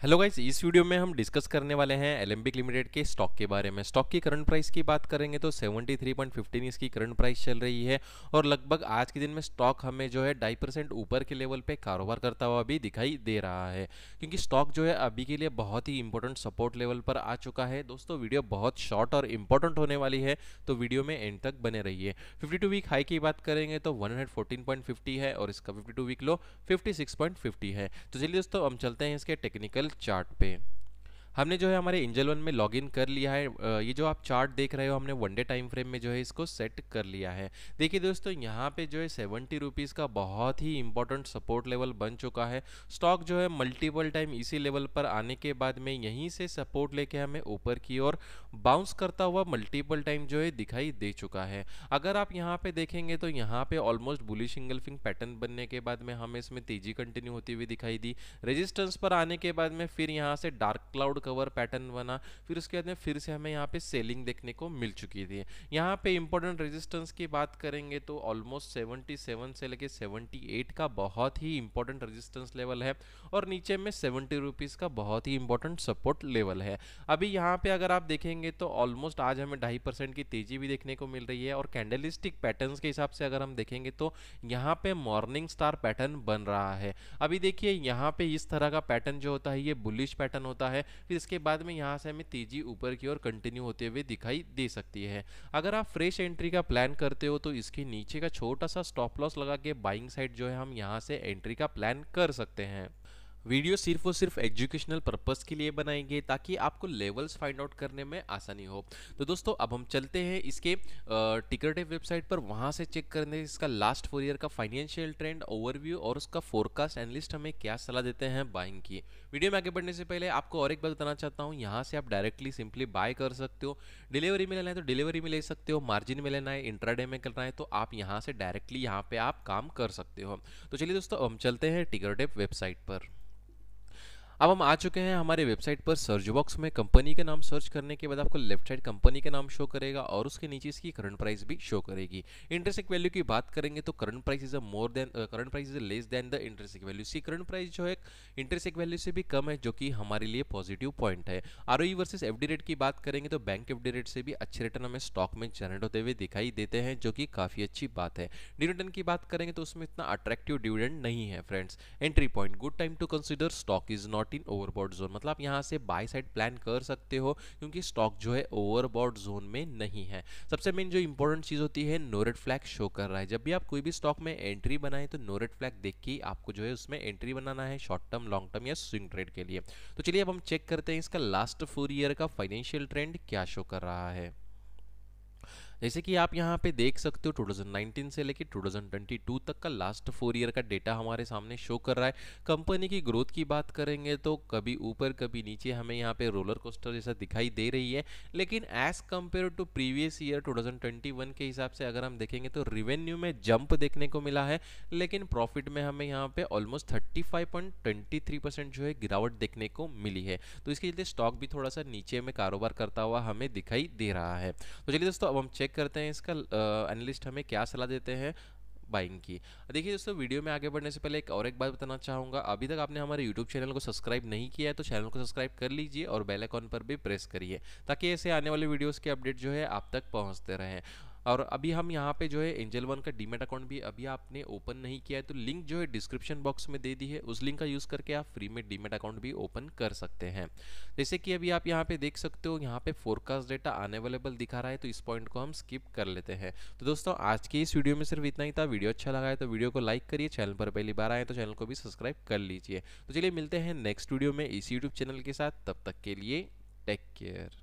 Hello guys इस video में हम डिस्कस करने वाले हैं एलेम्बिक लिमिटेड के स्टॉक के बारे में। स्टॉक की करंट प्राइस की बात करेंगे तो 73.15 इसकी करंट प्राइस चल रही है और लगभग आज के दिन में स्टॉक हमें जो है ढाई परसेंट ऊपर के लेवल पे कारोबार करता हुआ भी दिखाई दे रहा है। क्योंकि स्टॉक जो है अभी के लिए बहुत ही इंपॉर्टेंट सपोर्ट लेवल पर आ चुका है। दोस्तों वीडियो बहुत शॉर्ट और इंपॉर्टेंट होने वाली है तो वीडियो में एंड तक बने रहिए। फिफ्टी वीक हाई की बात करेंगे तो वन है और इसका फिफ्टी वीक लो फिफ्टी है। तो चलिए दोस्तों, हम चलते हैं इसके टेक्निकल चार्ट पे। हमने जो है हमारे इंजल वन में लॉगिन कर लिया है। ये जो आप चार्ट देख रहे हो, हमने वन डे टाइम फ्रेम में जो है इसको सेट कर लिया है। देखिए दोस्तों, यहाँ पे जो है सेवेंटी रुपीज़ का बहुत ही इंपॉर्टेंट सपोर्ट लेवल बन चुका है। स्टॉक जो है मल्टीपल टाइम इसी लेवल पर आने के बाद में यहीं से सपोर्ट लेके हमें ऊपर की ओर बाउंस करता हुआ मल्टीपल टाइम जो है दिखाई दे चुका है। अगर आप यहाँ पे देखेंगे तो यहाँ पे ऑलमोस्ट बुलिश इंगल्फिंग पैटर्न बनने के बाद में हमें इसमें तेज़ी कंटिन्यू होती हुई दिखाई दी। रेजिस्टेंस पर आने के बाद में फिर यहाँ से डार्क क्लाउड कवर पैटर्न बना, फिर उसके बाद में फिर से हमें यहाँ पे सेलिंग देखने को मिल चुकी थी। यहाँ पे इंपॉर्टेंट रेजिस्टेंस की बात करेंगे तो ऑलमोस्ट 77 से लेके 78 का बहुत ही इंपॉर्टेंट रेजिस्टेंस लेवल है और नीचे में सेवेंटी रुपीज़ का बहुत ही इंपॉर्टेंट सपोर्ट लेवल है। अभी यहाँ पे अगर आप देखेंगे तो ऑलमोस्ट आज हमें ढाई परसेंट की तेज़ी भी देखने को मिल रही है और कैंडलिस्टिक पैटर्न के हिसाब से अगर हम देखेंगे तो यहाँ पे मॉर्निंग स्टार पैटर्न बन रहा है। अभी देखिए यहाँ पे इस तरह का पैटर्न जो होता है, ये बुलिश पैटर्न होता है फिर इसके बाद में यहाँ से हमें तेज़ी ऊपर की ओर कंटिन्यू होते हुए दिखाई दे सकती है। अगर आप फ्रेश एंट्री का प्लान करते हो तो इसके नीचे का छोटा सा स्टॉप लॉस लगा के बाइंग साइड जो है, हम यहाँ से एंट्री का प्लान कर सकते हैं। वीडियो सिर्फ़ और सिर्फ़ एजुकेशनल पर्पज़ के लिए बनाएँगे ताकि आपको लेवल्स फाइंड आउट करने में आसानी हो। तो दोस्तों, अब हम चलते हैं इसके टिकटेव वेबसाइट पर। वहाँ से चेक करने इसका लास्ट फोर ईयर का फाइनेंशियल ट्रेंड ओवरव्यू और उसका फोरकास्ट एनलिस्ट हमें क्या सलाह देते हैं बाइंग की। वीडियो में आगे बढ़ने से पहले आपको और एक बात बताना चाहता हूँ। यहाँ से आप डायरेक्टली सिंपली बाय कर सकते हो। डिलीवरी में लेना है तो डिलीवरी में ले सकते हो। मार्जिन में लेना है इंट्राडे में करना है तो आप यहाँ से डायरेक्टली यहाँ पे आप काम कर सकते हो। तो चलिए दोस्तों हम चलते हैं टिकटेव वेबसाइट पर। अब हम आ चुके हैं हमारे वेबसाइट पर सर्च बॉक्स में। कंपनी का नाम सर्च करने के बाद आपको लेफ़्ट साइड कंपनी का नाम शो करेगा और उसके नीचे इसकी करंट प्राइस भी शो करेगी। इंटरेस्टिक वैल्यू की बात करेंगे तो current price is a more than current price is less than the intrinsic value see current price जो है इंटरेस्टिक वैल्यू से भी कम है, जो कि हमारे लिए पॉजिटिव पॉइंट है। आर वर्सेज एफ़ रेट की बात करेंगे तो बैंक एफडी रेट से भी अच्छे रिटर्न हमें स्टॉक में जनरेट होते हुए दिखाई देते हैं, जो कि काफ़ी अच्छी बात है। डिविडेंड की बात करेंगे तो उसमें इतना अट्रैक्टिव डिविडेंड नहीं है friends entry point good time to consider stock is not in overbought zone मतलब आप यहाँ से बाय साइड प्लान कर सकते हो, क्योंकि स्टॉक जो है ओवरबॉड जोन में नहीं है। सबसे मेन जो इंपॉर्टेंट चीज़ होती है नोरेट फ्लैग शो कर रहा है। जब भी आप कोई भी स्टॉक में एंट्री बनाए तो नोरेट फ्लैग देख के आपको जो है उसमें एंट्री बनाना है शॉर्ट टर्म लॉन्ग टर्म या स्विंग ट्रेड के लिए। तो चलिए अब हम चेक करते हैं इसका लास्ट फोर ईयर का फाइनेंशियल ट्रेंड क्या शो कर रहा है। जैसे कि आप यहाँ पे देख सकते हो 2019 से लेकर 2022 तक का लास्ट फोर ईयर का डेटा हमारे सामने शो कर रहा है। कंपनी की ग्रोथ की बात करेंगे तो कभी ऊपर, कभी नीचे हमें यहाँ पे रोलर कोस्टर जैसा दिखाई दे रही है। लेकिन as compare to previous year 2021 के हिसाब से अगर हम देखेंगे तो रिवेन्यू में जंप देखने को मिला है। लेकिन प्रॉफिट में हमें यहाँ पे ऑलमोस्ट थर्टी परसेंट जो है गिरावट देखने को मिली है। तो इसके लिए स्टॉक भी थोड़ा सा नीचे में कारोबार करता हुआ हमें दिखाई दे रहा है। तो चलिए दोस्तों, अब हम चेक चेक करते हैं इसका एनालिस्ट हमें क्या सलाह देते हैं बाइंग की। देखिए दोस्तों वीडियो में आगे बढ़ने से पहले एक और एक बात बताना चाहूँगा। अभी तक आपने हमारे यूट्यूब चैनल को सब्सक्राइब नहीं किया है तो चैनल को सब्सक्राइब कर लीजिए और बेल आइकॉन पर भी प्रेस करिए, ताकि ऐसे आने वाले वीडियोस के अपडेट जो है आप तक पहुँचते रहें। और अभी हम यहाँ पे जो है एंजल वन का डीमेट अकाउंट भी अभी आपने ओपन नहीं किया है तो लिंक जो है डिस्क्रिप्शन बॉक्स में दे दी है। उस लिंक का यूज़ करके आप फ्री में डीमेट अकाउंट भी ओपन कर सकते हैं। जैसे कि अभी आप यहाँ पे देख सकते हो, यहाँ पे फोरकास्ट डेटा अनअवेलेबल दिखा रहा है तो इस पॉइंट को हम स्किप कर लेते हैं। तो दोस्तों, आज के इस वीडियो में सिर्फ़ इतना ही था। वीडियो अच्छा लगा है तो वीडियो को लाइक करिए चैनल पर पहली बार आए तो चैनल को भी सब्सक्राइब कर लीजिए। तो चलिए मिलते हैं नेक्स्ट वीडियो में इस यूट्यूब चैनल के साथ। तब तक के लिए टेक केयर